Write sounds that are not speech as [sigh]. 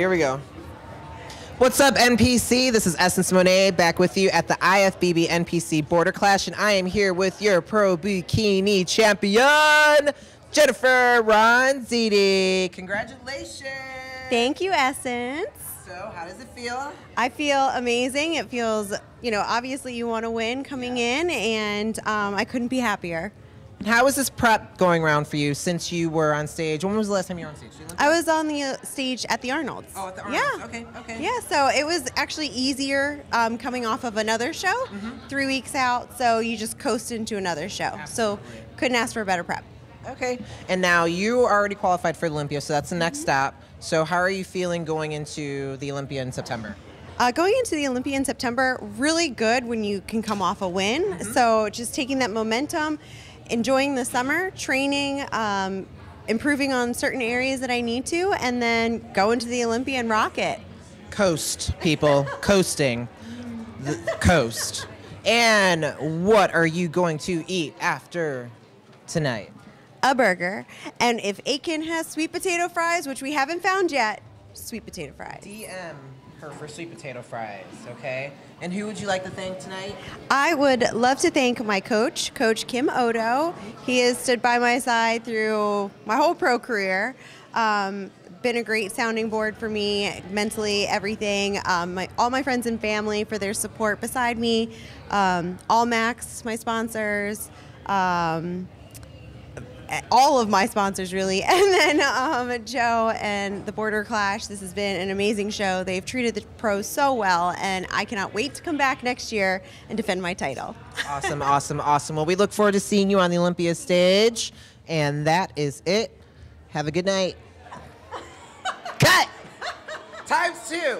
go. What's up, NPC? This is Essence Monet back with you at the IFBB NPC Border Klash, and I am here with your pro bikini champion, Jennifer Ronzitti. Congratulations! Thank you, Essence. So, how does it feel? I feel amazing. It feels, you know, obviously you want to win coming in, and um, I couldn't be happier. How is this prep going around for you since you were on stage? When was the last time you were on stage? I was on the uh, stage at the Arnold's. Oh, at the Arnold's. Yeah. Okay, okay. Yeah, so it was actually easier um, coming off of another show, Mm-hmm. three weeks out. So you just coast into another show. So couldn't ask for a better prep. Okay. And now you are already qualified for Olympia, so that's the next stop. So, how are you feeling going into the Olympia in September? Uh, going into the Olympia in September, really good when you can come off a win. Mm-hmm. So just taking that momentum, enjoying the summer, training, um, improving on certain areas that I need to, and then go into the Olympia and rock it. Coast, people, coasting. The coast. And what are you going to eat after tonight? A burger. And if Aiken has sweet potato fries, which we haven't found yet, sweet potato fries. DM her for sweet potato fries, okay? And who would you like to thank tonight? I would love to thank my coach, Coach Kim Odo. He has stood by my side through my whole pro career. Um, been a great sounding board for me, mentally, everything. Um, my, all my friends and family for their support beside me. Um, AllMax, my sponsors. Um, all of my sponsors really [laughs] and then um, joe and the border Klash this has been an amazing show they've treated the pros so well and i cannot wait to come back next year and defend my title Awesome, awesome, awesome. Well, we look forward to seeing you on the Olympia stage. And that is it. Have a good night. [laughs] Cut! Times two.